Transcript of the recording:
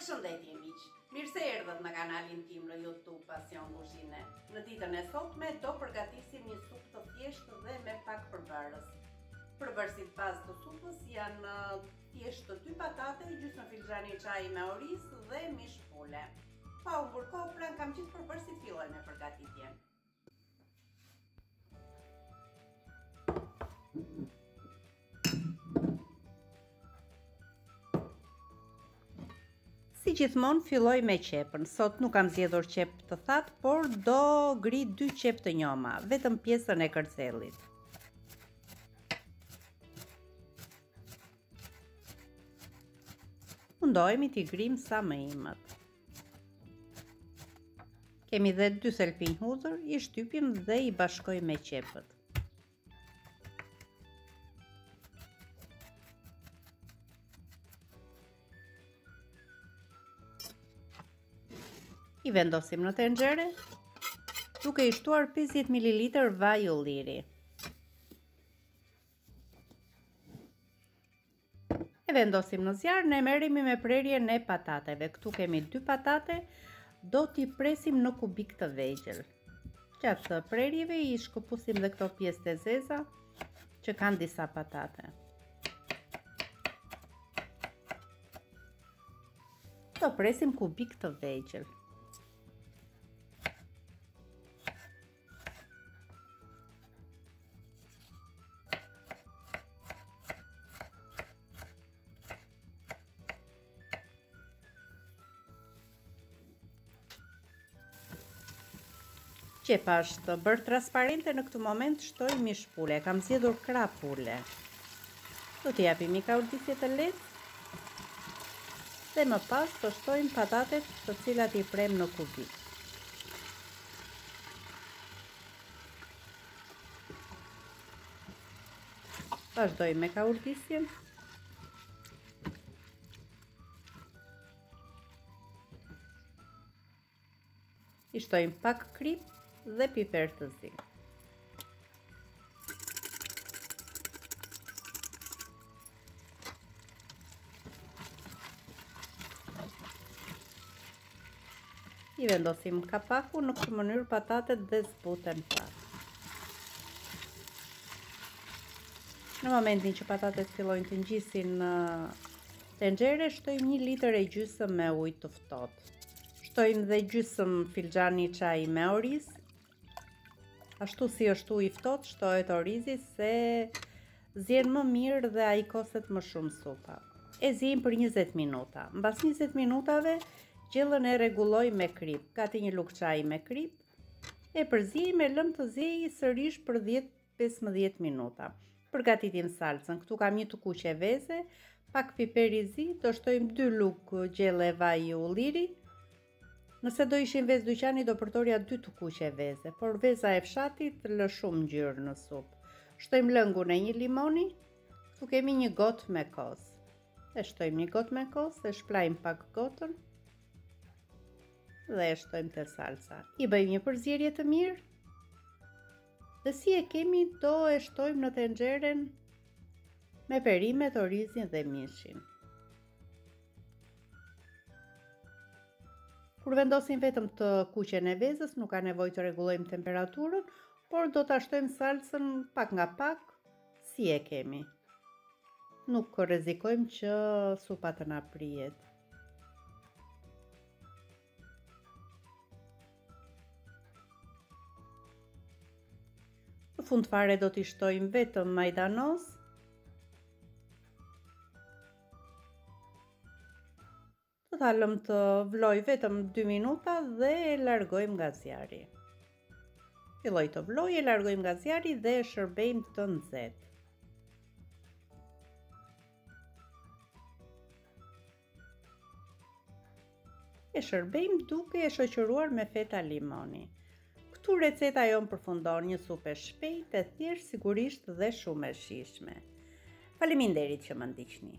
Përshëndetje miq. Mirë se erdhët në kanalin tim në YouTube Pasion Kuzhine. Në ditën e sotme do përgatisim një supë të thjeshtë dhe me pak përbërës. Përbërësit bazë të supës janë thjesht dy patate, gjysmë filxhani çaji me oriz dhe mish pule. Pa humbur kohë, pranë kam gjithë përbërësit filloj me përgatitjen. Si gjithmonë filloj me qepën. Sot nuk kam zgjedhur qepë të thatë, por do gri dy qepë të njoma, vetëm pjesën e kërcellit. Mundohemi t'i grijmë sa më imët. Kemi dhe dy thelpinj hudhër, i shtypim dhe i bashkojmë me qepët. I vendosim në tenxhere, duke i shtuar 50 ml vaj ulliri. E vendosim në zjarr, ne merremi me prerjen e patateve. Këtu kemi dy patate, do t'i presim në kubikë të vegjël. Gjatë prerjeve i shkëputim dhe këto pjesë të zeza, që kanë disa patate. Do presim kubikë të vegjël. qepa është bërë transparente në këtë moment shtojmë mish pule, kam zgjedhur krahë pule. Do t'i japim një kaurdisje të lehtë dhe më pas të shtojmë patatet të cilat i premë në kubikë. Vazhdoj me kaurdisjen. I shtojmë pak kripë dhe piper të zi. i vendosim kapakun, në këtë mënyrë patatet dhe zbuten pak. Në momentin që patatet fillojnë të ngjisin në tenxhere, shtojmë 1 litër e gjysëm me ujë të ftohtë. Shtojmë dhe gjysëm filxhani çaji me oriz Ashtu si është uji i ftohtë, shtohet orizi se zien më mirë dhe ajkoset më shumë supa. E ziejmë për 20 minuta. Mbas 20 minutave, gjellën e rregulloj me kripë. Gati një lugë çaji me kripë. E përziejmë e lëmë të ziejë sërish për 10 15 minuta. Përgatitim salcën. Këtu kam një të kuqe veze, pak piper i zi, do shtojmë 2 lugë gjelle vaj ulliri. Nëse do ishin vezë dyqani, do përdorja 2 të kuqe veze, por veza e fshatit lë shumë ngjyrë në supë. Shtojmë lëngun e një limoni, këtu kemi një gotë me kos. E shtojmë një gotë me kos, e shplajmë pak gotën, dhe e shtojmë te salca. I bëjmë një përzierje të mirë, Dhe si e kemi do e shtojmë në tenxheren me perimet, orizin dhe mishin. Kur vendosim vetëm të kuqen e vezës, nuk ka nevojë të rregullojmë temperaturën, por do ta shtojmë salcën pak nga pak, si e kemi. Nuk rrezikojmë që supa të na pritet. Në fund fare do t'i shtojmë vetëm majdanos. Do ta lëmë të vlojë vetëm 2 minuta dhe e largojmë nga zjarri. Filloi të vlojë, e largojmë nga zjarri dhe e shërbejmë të nxehtë. E shërbejmë duke e shoqëruar me feta limoni. Këtu receta jonë përfundon një supë e shpejtë e thjeshtë sigurisht dhe shumë e shijshme. Faleminderit që më ndiqni.